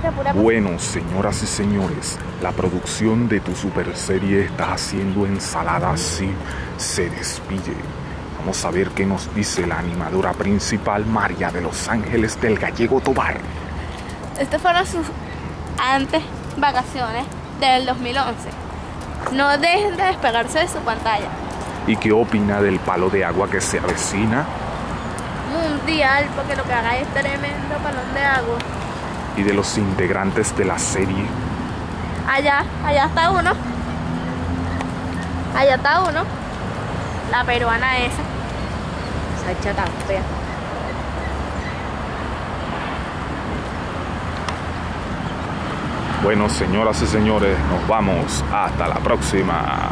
Cosa. Bueno, señoras y señores, la producción de tu super serie está haciendo ensalada así se despide. Vamos a ver qué nos dice la animadora principal María de los Ángeles del Gallego Tobar. Estas fueron sus antes vacaciones del 2011. No dejen de despegarse de su pantalla. ¿Y qué opina del palo de agua que se avecina? Mundial, porque lo que haga es tremendo palón de agua. Y de los integrantes de la serie. Allá, allá está uno. Allá está uno. La peruana esa. Hecha tan fea. Bueno, señoras y señores, nos vamos. Hasta la próxima.